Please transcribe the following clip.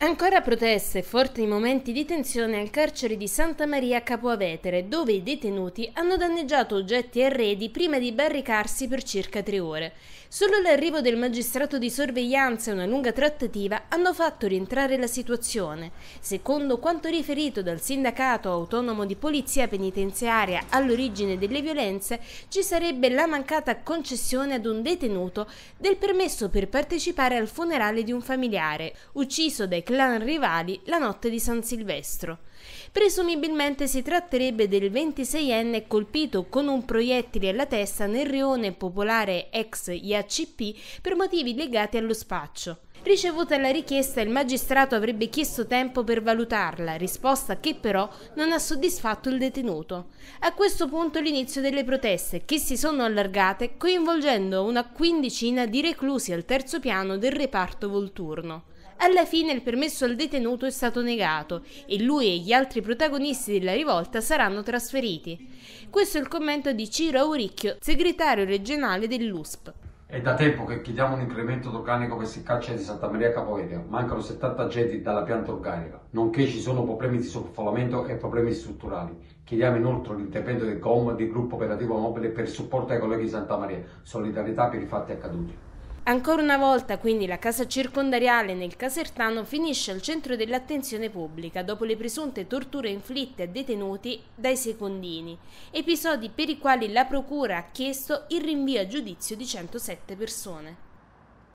Ancora proteste e forti momenti di tensione al carcere di Santa Maria Capoavetere, dove i detenuti hanno danneggiato oggetti e arredi prima di barricarsi per circa tre ore. Solo l'arrivo del magistrato di sorveglianza e una lunga trattativa hanno fatto rientrare la situazione. Secondo quanto riferito dal sindacato autonomo di polizia penitenziaria all'origine delle violenze, ci sarebbe la mancata concessione ad un detenuto del permesso per partecipare al funerale di un familiare, ucciso dai clan rivali la notte di San Silvestro. Presumibilmente si tratterebbe del 26enne colpito con un proiettile alla testa nel rione popolare ex IACP per motivi legati allo spaccio. Ricevuta la richiesta, il magistrato avrebbe chiesto tempo per valutarla, risposta che però non ha soddisfatto il detenuto. A questo punto l'inizio delle proteste, che si sono allargate coinvolgendo una quindicina di reclusi al terzo piano del reparto Volturno. Alla fine il permesso al detenuto è stato negato e lui e gli altri protagonisti della rivolta saranno trasferiti. Questo è il commento di Ciro Auricchio, segretario regionale dell'USP. È da tempo che chiediamo un incremento organico per il carcere di Santa Maria Capovetere. Mancano 70 agenti dalla pianta organica, nonché ci sono problemi di sovraffollamento e problemi strutturali. Chiediamo inoltre l'intervento del COM, del gruppo operativo mobile, per supporto ai colleghi di Santa Maria. Solidarietà per i fatti accaduti. Ancora una volta quindi la casa circondariale nel Casertano finisce al centro dell'attenzione pubblica dopo le presunte torture inflitte a detenuti dai secondini, episodi per i quali la Procura ha chiesto il rinvio a giudizio di 107 persone.